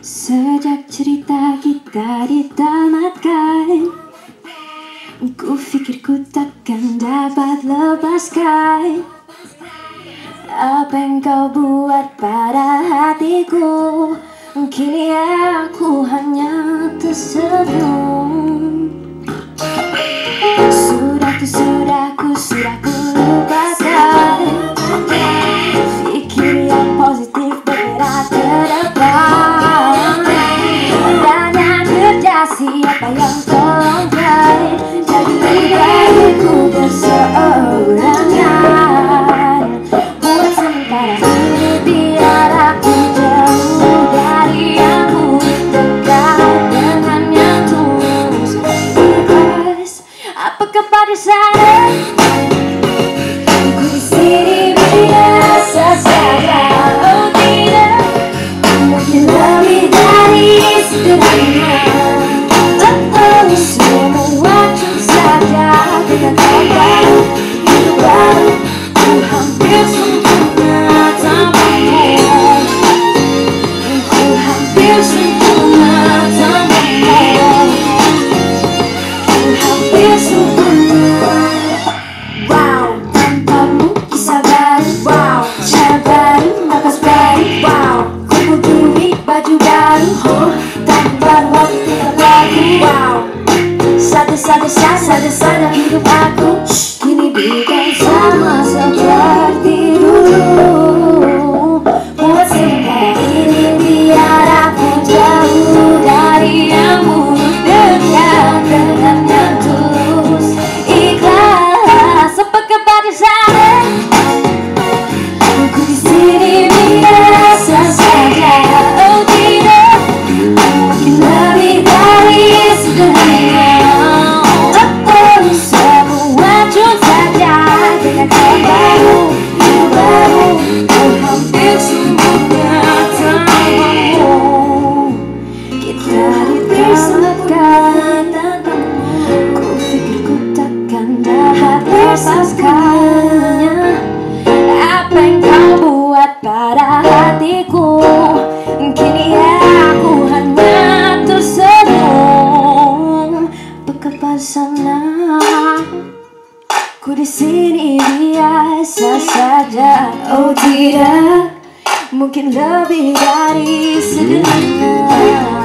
Sejak cerita kita ditamatkan Ku pikir ku takkan dapat lepaskan Apa yang kau buat pada hatiku? Kini aku hanya tersenyum. Sudah ku sudah ku sudah ku Apakah pada sana Ku di sini biasa saja Oh tidak Mungkin lebih dari sederhana Oh oh Semua cuma saja Dengan kau baru oh, Wow, saja saja saja saja saja hidup aku di sini biasa saja. Oh tidak. Mungkin lebih dari sederhana